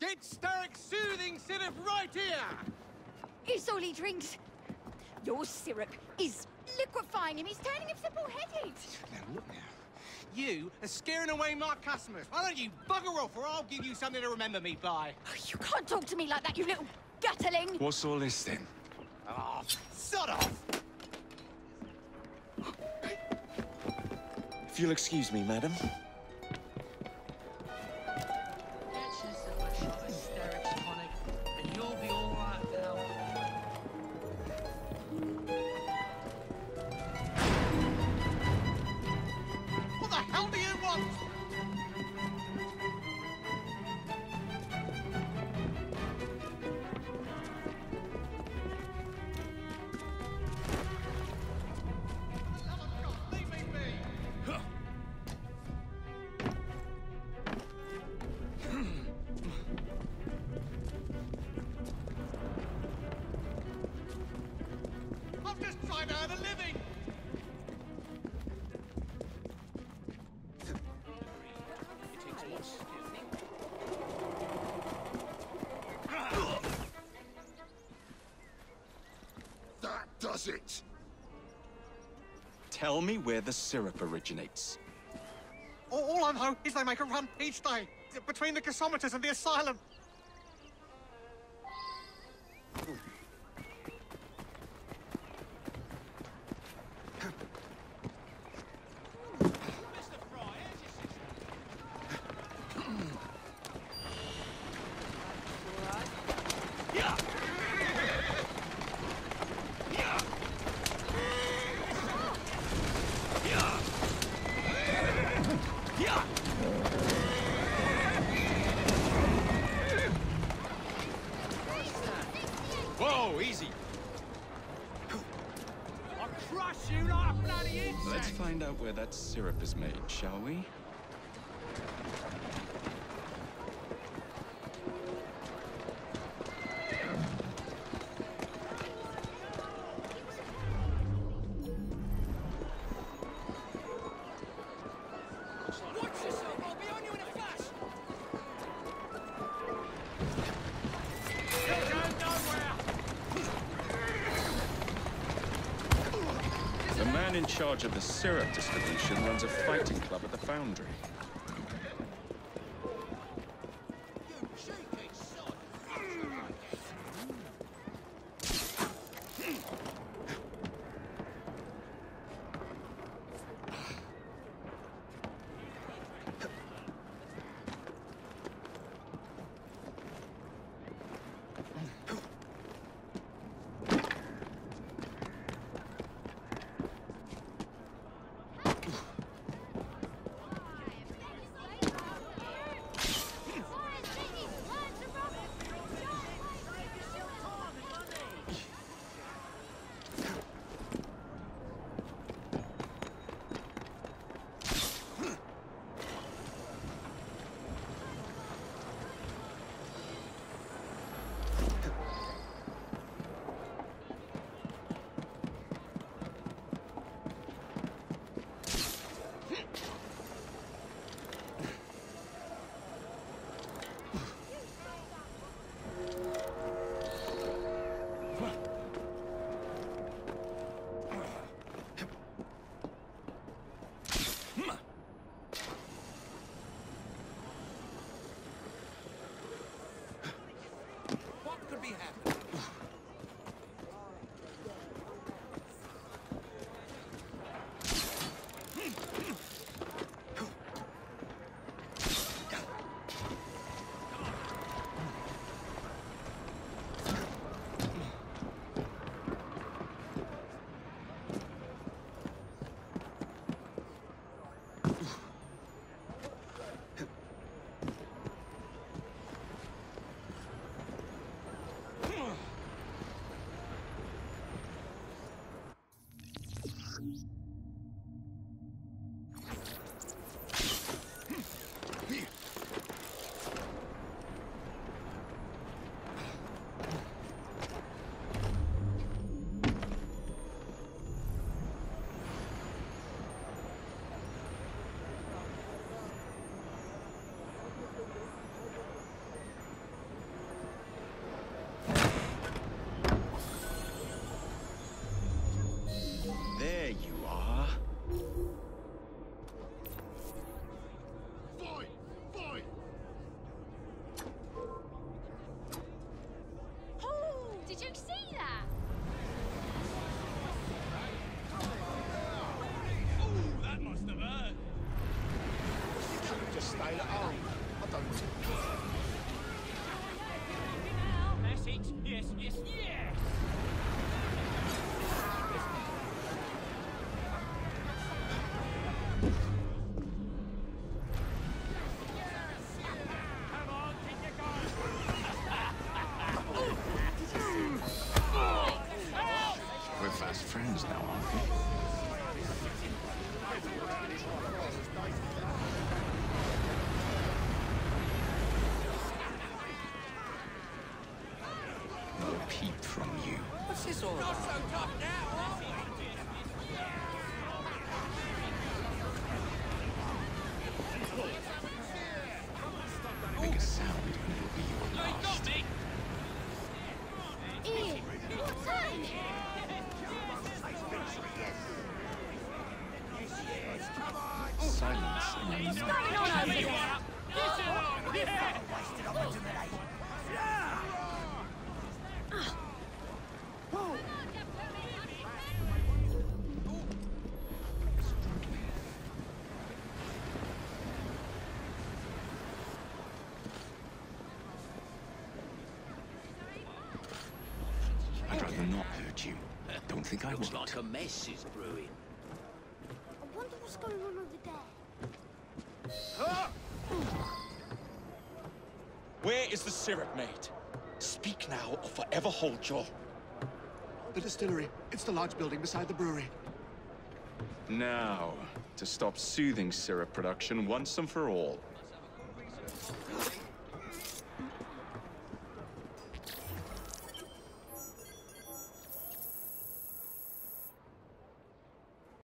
Get Starrick soothing syrup right here! It's all he drinks. Your syrup is liquefying him. He's turning him simple-headed. Now, look now. You are scaring away my customers. Why don't you bugger off or I'll give you something to remember me by. Oh, you can't talk to me like that, you little gutterling. What's all this then? Oh, sod off! If you'll excuse me, madam. Trying to earn a living! That does it! Tell me where the syrup originates. All, all I know is they make a run each day between the gasometers and the asylum. Whoa, easy. I'll crush you like a bloody insect! Let's find out where that syrup is made, shall we? Man in charge of the syrup distribution runs a fighting club at the foundry. now No peep from you. What's this all about? Not so tough now, think I Looks will. like a mess is brewing. I wonder what's going on over there. Where is the syrup made? Speak now or forever hold your... The distillery. It's the large building beside the brewery. Now, to stop soothing syrup production once and for all.